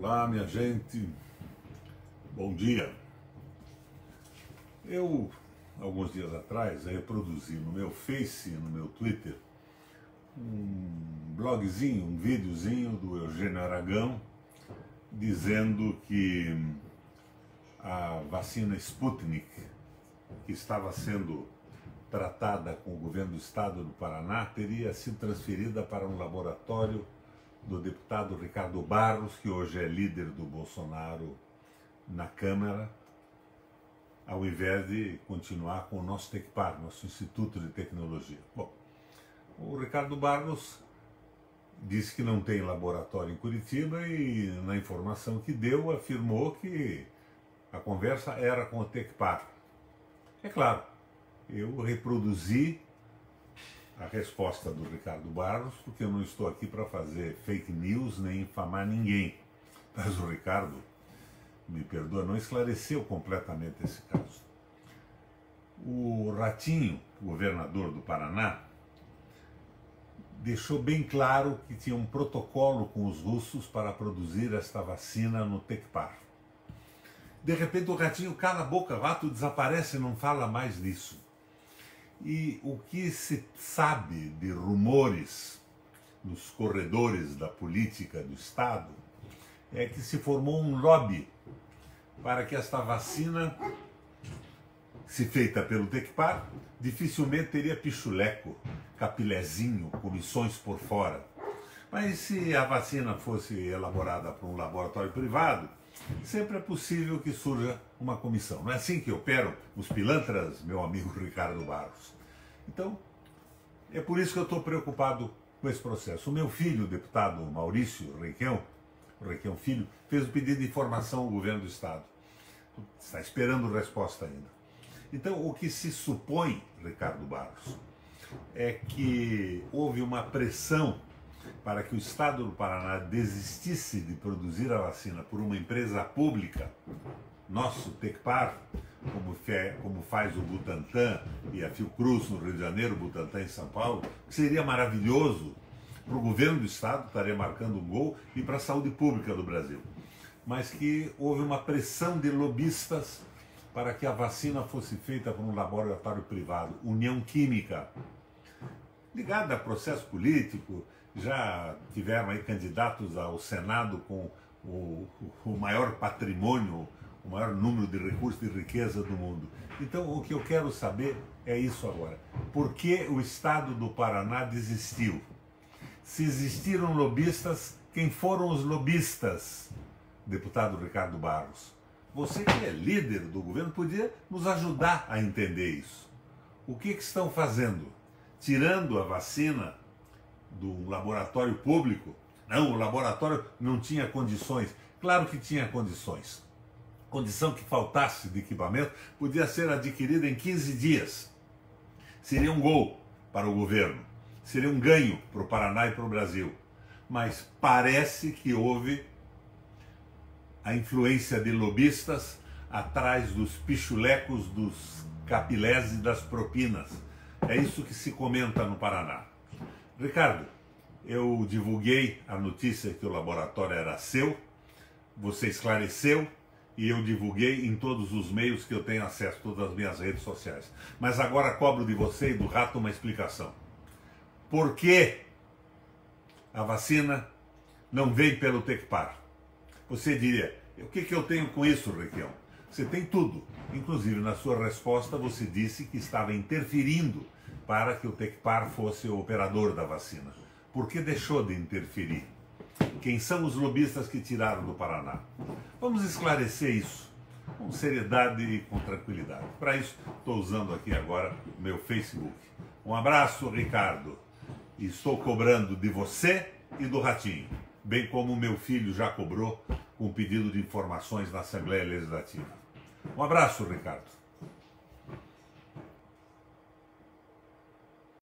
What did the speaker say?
Olá, minha gente. Bom dia. Eu, alguns dias atrás, reproduzi no meu Face no meu Twitter um blogzinho, um videozinho do Eugênio Aragão dizendo que a vacina Sputnik, que estava sendo tratada com o governo do estado do Paraná, teria sido transferida para um laboratório do deputado Ricardo Barros, que hoje é líder do Bolsonaro na Câmara, ao invés de continuar com o nosso TECPAR, nosso Instituto de Tecnologia. Bom, o Ricardo Barros disse que não tem laboratório em Curitiba e, na informação que deu, afirmou que a conversa era com o TECPAR. É claro, eu reproduzi a resposta do Ricardo Barros, porque eu não estou aqui para fazer fake news nem infamar ninguém. Mas o Ricardo, me perdoa, não esclareceu completamente esse caso. O Ratinho, governador do Paraná, deixou bem claro que tinha um protocolo com os russos para produzir esta vacina no Tecpar. De repente o Ratinho cala a boca, o rato desaparece e não fala mais nisso. E o que se sabe de rumores nos corredores da política do Estado é que se formou um lobby para que esta vacina, se feita pelo Tecpar, dificilmente teria pichuleco, capilézinho, comissões por fora. Mas se a vacina fosse elaborada por um laboratório privado, sempre é possível que surja uma comissão. Não é assim que operam os pilantras, meu amigo Ricardo Barros. Então, é por isso que eu estou preocupado com esse processo. O meu filho, o deputado Maurício Requião, Requião Filho, fez o um pedido de informação ao governo do Estado. Está esperando resposta ainda. Então, o que se supõe, Ricardo Barros, é que houve uma pressão para que o Estado do Paraná desistisse de produzir a vacina por uma empresa pública, nosso Tecpar, como, como faz o Butantan e a Fiocruz no Rio de Janeiro, Butantan em São Paulo, seria maravilhoso para o governo do Estado, estaria marcando um gol, e para a saúde pública do Brasil. Mas que houve uma pressão de lobistas para que a vacina fosse feita por um laboratório privado, União Química, ligada a processo político, já tiveram aí candidatos ao Senado com o, o maior patrimônio, o maior número de recursos de riqueza do mundo. Então, o que eu quero saber é isso agora. Por que o Estado do Paraná desistiu? Se existiram lobistas, quem foram os lobistas? Deputado Ricardo Barros. Você que é líder do governo podia nos ajudar a entender isso. O que, que estão fazendo? Tirando a vacina do laboratório público. Não, o laboratório não tinha condições. Claro que tinha condições. Condição que faltasse de equipamento podia ser adquirida em 15 dias. Seria um gol para o governo, seria um ganho para o Paraná e para o Brasil. Mas parece que houve a influência de lobistas atrás dos pichulecos, dos capilés e das propinas. É isso que se comenta no Paraná. Ricardo, eu divulguei a notícia que o laboratório era seu, você esclareceu e eu divulguei em todos os meios que eu tenho acesso, todas as minhas redes sociais. Mas agora cobro de você e do rato uma explicação. Por que a vacina não vem pelo Tecpar? Você diria, o que, que eu tenho com isso, Requião? Você tem tudo. Inclusive, na sua resposta, você disse que estava interferindo para que o Tecpar fosse o operador da vacina. Por que deixou de interferir? Quem são os lobistas que tiraram do Paraná? Vamos esclarecer isso com seriedade e com tranquilidade. Para isso, estou usando aqui agora o meu Facebook. Um abraço, Ricardo. Estou cobrando de você e do Ratinho, bem como o meu filho já cobrou com pedido de informações na Assembleia Legislativa. Um abraço, Ricardo.